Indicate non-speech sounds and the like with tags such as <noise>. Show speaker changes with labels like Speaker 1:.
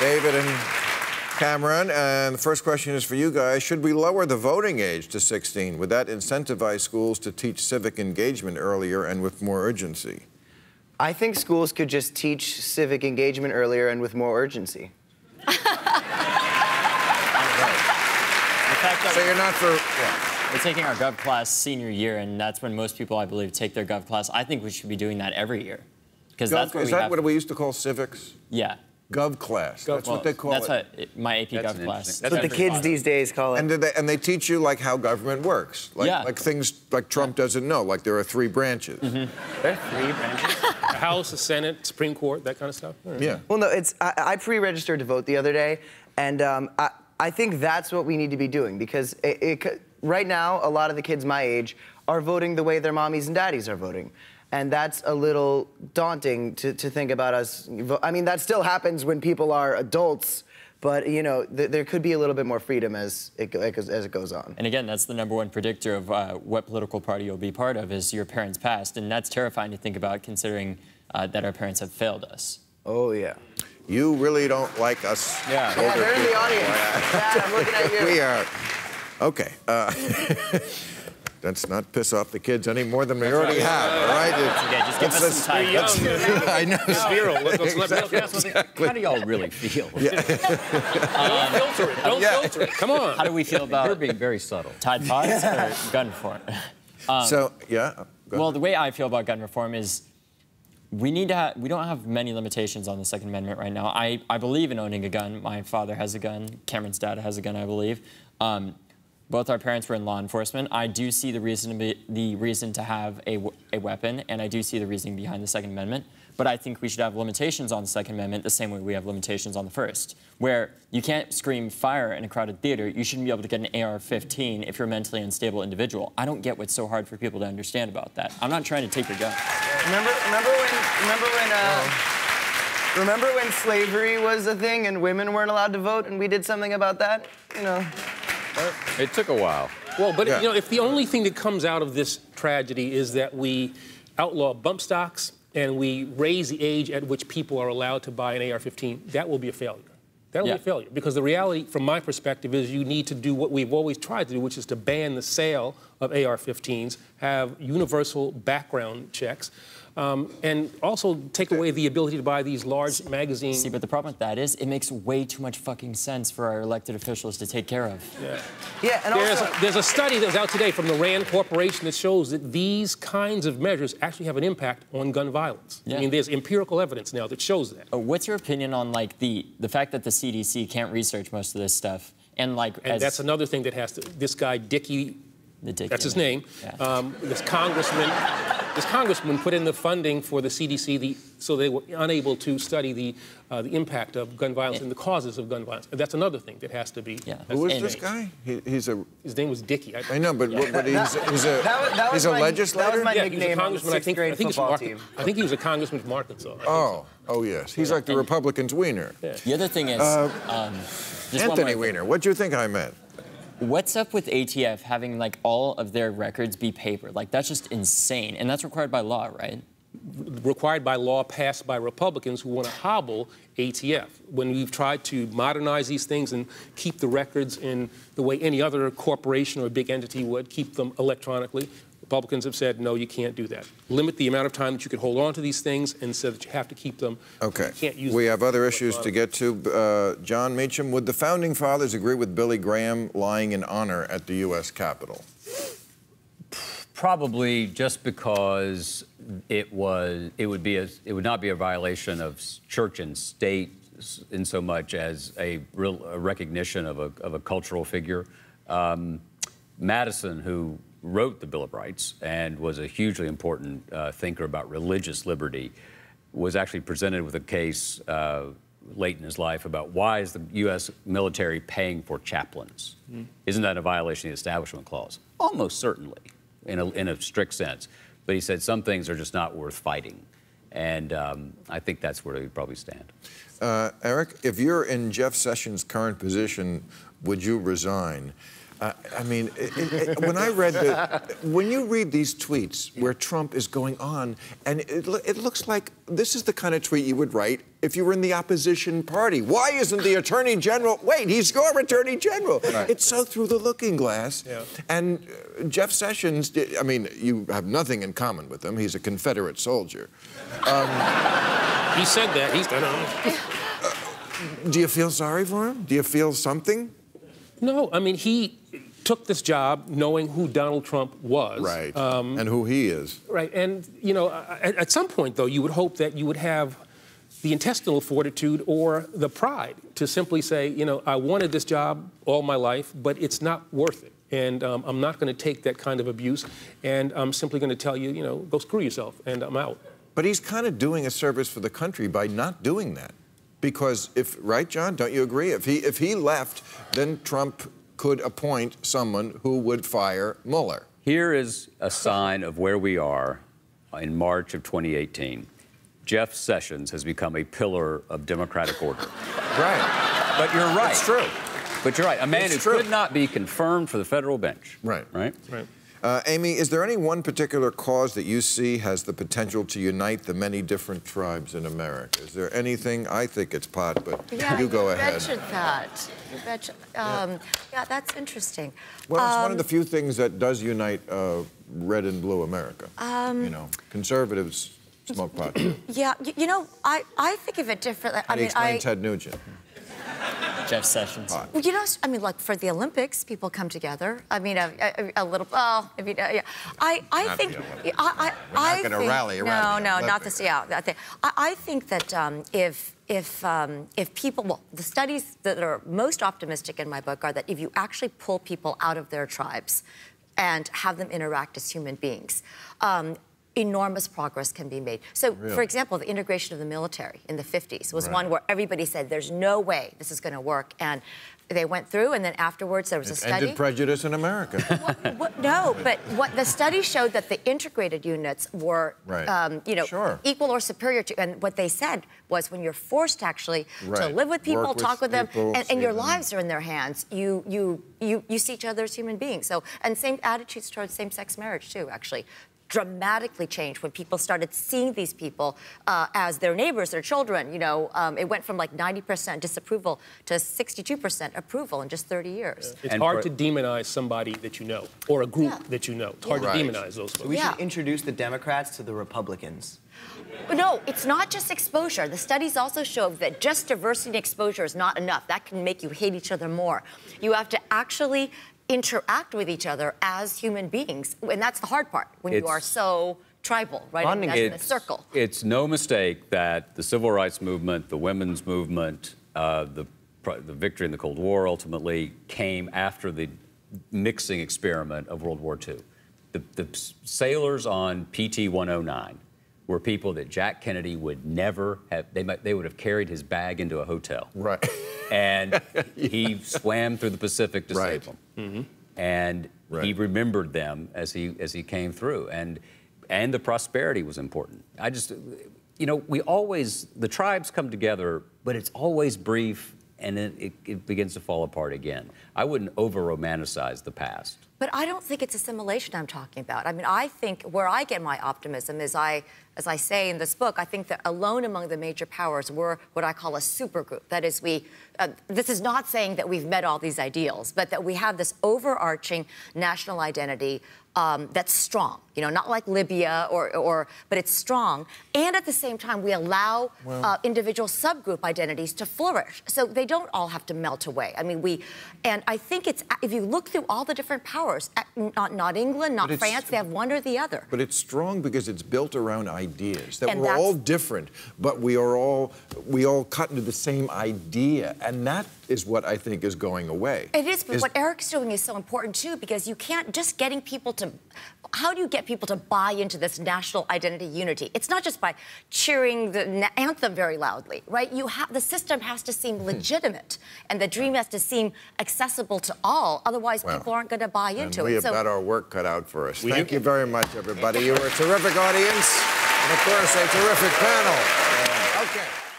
Speaker 1: David and Cameron, and the first question is for you guys. Should we lower the voting age to 16? Would that incentivize schools to teach civic engagement earlier and with more urgency?
Speaker 2: I think schools could just teach civic engagement earlier and with more urgency. <laughs>
Speaker 1: So you're not for. Yeah.
Speaker 3: We're taking our Gov class senior year, and that's when most people, I believe, take their Gov class. I think we should be doing that every year. Because that's what
Speaker 1: is
Speaker 3: we
Speaker 1: that
Speaker 3: have.
Speaker 1: what we used to call civics?
Speaker 3: yeah.
Speaker 1: Gov class. that's
Speaker 3: Well,
Speaker 1: what they call
Speaker 3: that's
Speaker 1: it.
Speaker 3: what my AP
Speaker 4: That's
Speaker 3: Gov class.
Speaker 4: interesting-
Speaker 2: That's what the kids
Speaker 3: positive.
Speaker 2: these days call it.
Speaker 1: And, did they, and they teach you like how government works, like,
Speaker 3: Yeah.
Speaker 1: like things like Trump doesn't know, like there are three branches.
Speaker 3: Mm-hmm.
Speaker 2: There are three branches.
Speaker 5: The <laughs> House, the Senate, Supreme Court, that kind of stuff.
Speaker 1: Yeah.
Speaker 2: Well, no, it's I, I pre-registered to vote the other day, and um, I, I think that's what we need to be doing because it, it, right now a lot of the kids my age are voting the way their mommies and daddies are voting. And that's a little daunting to, to think about us. I mean, that still happens when people are adults, but you know, th- there could be a little bit more freedom as it, as it goes on.
Speaker 3: And again, that's the number one predictor of uh, what political party you'll be part of is your parents' past. And that's terrifying to think about considering uh, that our parents have failed us.
Speaker 2: Oh yeah.
Speaker 1: You really don't like us.
Speaker 4: Yeah.
Speaker 2: Yeah, they're in the
Speaker 1: people.
Speaker 2: audience. <laughs> Dad, I'm looking at you.
Speaker 1: We are. Okay. Uh, <laughs> let's not piss off the kids any more than we already have, all right? It's-
Speaker 3: Okay, just give
Speaker 1: let's-
Speaker 3: us some time.
Speaker 1: let's- <laughs>
Speaker 5: Young,
Speaker 1: I know.
Speaker 5: Spiro, let- let's let
Speaker 1: Exactly.
Speaker 4: How do y'all really feel? <laughs> <laughs>
Speaker 5: Don't filter it. Don't
Speaker 1: Yeah.
Speaker 5: filter it. Come on.
Speaker 3: How do we feel about...
Speaker 4: You're
Speaker 3: about
Speaker 4: being very subtle.
Speaker 3: Tide Pods or gun reform?
Speaker 1: So, yeah. go
Speaker 3: Well,
Speaker 1: ahead.
Speaker 3: the way I feel about gun reform is we need to have, we don't have many limitations on the Second Amendment right now. I, I believe in owning a gun. My father has a gun. Cameron's dad has a gun, I believe. Um, both our parents were in law enforcement. I do see the reason to be, the reason to have a, a weapon, and I do see the reasoning behind the Second Amendment. But I think we should have limitations on the Second Amendment the same way we have limitations on the First, where you can't scream fire in a crowded theater. You shouldn't be able to get an AR-15 if you're a mentally unstable individual. I don't get what's so hard for people to understand about that. I'm not trying to take your gun.
Speaker 2: Remember, remember when, remember when, uh, remember when slavery was a thing and women weren't allowed to vote, and we did something about that? You know.
Speaker 4: It took a while.
Speaker 5: Well, but
Speaker 1: Yeah.
Speaker 5: you know, if the only thing that comes out of this tragedy is that we outlaw bump stocks and we raise the age at which people are allowed to buy an AR-15, that will be a failure. That'll
Speaker 3: Yeah.
Speaker 5: be a failure because the reality, from my perspective, is you need to do what we've always tried to do, which is to ban the sale of AR-15s, have universal background checks, um, and also take away the ability to buy these large magazines.
Speaker 3: See, but the problem with that is it makes way too much fucking sense for our elected officials to take care of.
Speaker 2: Yeah, Yeah, and
Speaker 5: There's
Speaker 2: also.
Speaker 5: a, there's a study that was out today from the RAND Corporation that shows that these kinds of measures actually have an impact on gun violence.
Speaker 3: Yeah.
Speaker 5: I mean, there's empirical evidence now that shows that.
Speaker 3: Uh, What's your opinion on like the the fact that the CDC can't research most of this stuff and like
Speaker 5: And
Speaker 3: as
Speaker 5: that's another thing that has to. This guy Dickey,
Speaker 3: the dick
Speaker 5: that's his
Speaker 3: in
Speaker 5: name.
Speaker 3: Yeah.
Speaker 5: Um, this congressman, this congressman put in the funding for the CDC, the, so they were unable to study the uh, the impact of gun violence and the causes of gun violence. That's another thing that has to be.
Speaker 3: Yeah.
Speaker 5: has
Speaker 1: Who
Speaker 5: to
Speaker 1: this guy? He, he's a.
Speaker 5: His name was Dickey. I,
Speaker 1: I know, but, what- but he's, he's a.
Speaker 2: That was- that was
Speaker 1: he's a
Speaker 2: my-
Speaker 1: legislator.
Speaker 2: that was my
Speaker 5: yeah, he was a
Speaker 2: nickname
Speaker 5: congressman. I think, I think, he was
Speaker 2: football
Speaker 5: Mark-
Speaker 2: team.
Speaker 5: I think he was a congressman from Arkansas.
Speaker 1: Oh, oh yes. He's like the Republicans' wiener.
Speaker 3: The other thing is, um,
Speaker 1: Anthony
Speaker 3: more thing.
Speaker 1: Weiner. What do you think I meant?
Speaker 3: What's up with ATF having like all of their records be paper? Like that's just insane, and that's required by law, right?
Speaker 5: required by law passed by Republicans who want to hobble ATF. When we've tried to modernize these things and keep the records in the way any other corporation or big entity would, keep them electronically, Republicans have said, no, you can't do that. Limit the amount of time that you can hold on to these things and said that you have to keep them.
Speaker 1: Okay.
Speaker 5: You can't use
Speaker 1: we
Speaker 5: them
Speaker 1: have other issues to get to. Uh, Jon Meacham, would the founding fathers agree with Billy Graham lying in honor at the U.S. Capitol?
Speaker 4: Probably just because it was, it would be a, it would not be a violation of church and state in so much as a real a recognition of a, of a cultural figure. Um, Madison, who wrote the Bill of Rights and was a hugely important uh, thinker about religious liberty, was actually presented with a case uh, late in his life about why is the U.S. military paying for chaplains? Isn't that a violation of the Establishment Clause? Almost certainly, in a, in a strict sense. But he said some things are just not worth fighting. And um, I think that's where they probably stand.
Speaker 1: Uh, Eric, if you're in Jeff Sessions' current position, would you resign? Uh, I mean, it, it, it, when I read the, when you read these tweets where Trump is going on, and it, it looks like this is the kind of tweet you would write if you were in the opposition party. Why isn't the attorney general? Wait, he's your attorney general. It's so through the looking glass.
Speaker 5: Yeah.
Speaker 1: And uh, Jeff Sessions, did, I mean, you have nothing in common with him. He's a Confederate soldier.
Speaker 5: He said that. He's done it.
Speaker 1: Do you feel sorry for him? Do you feel something?
Speaker 5: No, I mean, he took this job knowing who Donald Trump was.
Speaker 1: Right.
Speaker 5: Um,
Speaker 1: and who he is.
Speaker 5: Right, and you know, at, at some point though, you would hope that you would have the intestinal fortitude or the pride to simply say, you know, I wanted this job all my life, but it's not worth it, and um, I'm not going to take that kind of abuse, and I'm simply going to tell you, you know, go screw yourself, and I'm out.
Speaker 1: But he's kind of doing a service for the country by not doing that. Because if, right, Jon, don't you agree? If he, if he left, then Trump could appoint someone who would fire Mueller.
Speaker 4: Here is a sign of where we are in March of 2018. Jeff Sessions has become a pillar of democratic order.
Speaker 1: Right.
Speaker 4: But you're right.
Speaker 1: It's true.
Speaker 4: But you're right. A man
Speaker 1: It's
Speaker 4: who
Speaker 1: true.
Speaker 4: could not be confirmed for the federal bench.
Speaker 1: Right.
Speaker 4: Right?
Speaker 5: Right.
Speaker 1: Uh, Amy, is there any one particular cause that you see has the potential to unite the many different tribes in America? Is there anything? I think it's pot, but
Speaker 6: Yeah,
Speaker 1: you go ahead.
Speaker 6: mentioned that. You mentioned, um, yeah. that's interesting.
Speaker 1: Well, it's one
Speaker 6: Um,
Speaker 1: of the few things that does unite uh, red and blue America.
Speaker 6: Um,
Speaker 1: you know, conservatives smoke pot. <clears throat>
Speaker 6: Yeah, you, you know, I, I think of it differently. I
Speaker 1: you
Speaker 6: mean,
Speaker 1: explain
Speaker 6: I,
Speaker 1: Ted Nugent?
Speaker 3: Jeff Sessions.
Speaker 1: Pot.
Speaker 6: Well, you know, I mean, like for the Olympics, people come together. I mean, a, a, a little. Oh, I mean, uh, yeah. I, I
Speaker 1: Not
Speaker 6: think.
Speaker 1: the Olympics.
Speaker 6: I, I,
Speaker 1: We're not
Speaker 6: I
Speaker 1: gonna
Speaker 6: think-
Speaker 1: rally around
Speaker 6: No,
Speaker 1: the
Speaker 6: no, not
Speaker 1: Olympics.
Speaker 6: this. Yeah, that thing. I, I think that um, if if um, if people, well, the studies that are most optimistic in my book are that if you actually pull people out of their tribes and have them interact as human beings. Um, Enormous progress can be made. So,
Speaker 1: Really?
Speaker 6: for example, the integration of the military in the 50s was
Speaker 1: Right.
Speaker 6: one where everybody said, "There's no way this is going to work," and they went through, and then afterwards there was a
Speaker 1: It
Speaker 6: study.
Speaker 1: ended prejudice in America. <laughs>
Speaker 6: What- what- no, but what the study showed that the integrated units were,
Speaker 1: Right.
Speaker 6: um, you know,
Speaker 1: Sure.
Speaker 6: equal or superior to. And what they said was, when you're forced actually to live with people,
Speaker 1: Work
Speaker 6: talk with them,
Speaker 1: people,
Speaker 6: and, and your
Speaker 1: them.
Speaker 6: lives are in their hands, you you you you see each other as human beings. So, and same attitudes towards same-sex marriage too, actually. Dramatically changed when people started seeing these people uh, as their neighbors, their children. You know, um, it went from like 90% disapproval to 62% approval in just 30 years.
Speaker 5: It's
Speaker 4: And
Speaker 5: hard
Speaker 4: for-
Speaker 5: to demonize somebody that you know or a group
Speaker 6: Yeah.
Speaker 5: that you know. It's hard
Speaker 1: Right.
Speaker 5: to demonize those folks.
Speaker 2: We
Speaker 6: Yeah.
Speaker 2: should introduce the Democrats to the Republicans.
Speaker 6: No, it's not just exposure. The studies also show that just diversity and exposure is not enough. That can make you hate each other more. You have to actually interact with each other as human beings, and that's the hard part when you are so tribal, right?
Speaker 2: Bonding
Speaker 6: in, a
Speaker 4: It's-
Speaker 6: circle.
Speaker 4: It's no mistake that the civil rights movement, the women's movement, uh, the, the victory in the Cold War ultimately came after the mixing experiment of World War II. The, the sailors on PT 109 were people that Jack Kennedy would never have, they, might, they would have carried his bag into a hotel.
Speaker 1: right. <laughs>
Speaker 4: And he swam through the Pacific to
Speaker 1: Right.
Speaker 4: save them. Mm-hmm. And he remembered them as he as he came through. And and the prosperity was important. I just you know, we always the tribes come together, but it's always brief and then it, it begins to fall apart again. I wouldn't over romanticize the past.
Speaker 6: But I don't think it's assimilation I'm talking about. I mean, I think where I get my optimism is I, as I say in this book, I think that alone among the major powers, we're what I call a supergroup. That is, we. Uh, this is not saying that we've met all these ideals, but that we have this overarching national identity um, that's strong. You know, not like Libya or, or, but it's strong. And at the same time, we allow uh, individual subgroup identities to flourish. So they don't all have to melt away. I mean, we, and I think it's if you look through all the different powers, not not England, not France, they have one or the other.
Speaker 1: But it's strong because it's built around ideas that
Speaker 6: And
Speaker 1: we're all different, but we are all we all cut into the same idea, and that is what I think is going away.
Speaker 6: It is, but
Speaker 1: Is-
Speaker 6: what Eric's doing is so important too, because you can't just getting people to. How do you get people to buy into this national identity unity? It's not just by cheering the anthem very loudly, right? You have the system has to
Speaker 1: Hmm.
Speaker 6: seem legitimate, and the dream has to seem accessible to all. Otherwise,
Speaker 1: Well,
Speaker 6: people aren't going to buy into
Speaker 1: we
Speaker 6: it.
Speaker 1: We have got our work cut out for us. Thank
Speaker 5: do.
Speaker 1: you very much, everybody. You were a terrific audience, and of course, a terrific panel. Okay.